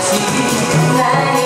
Señor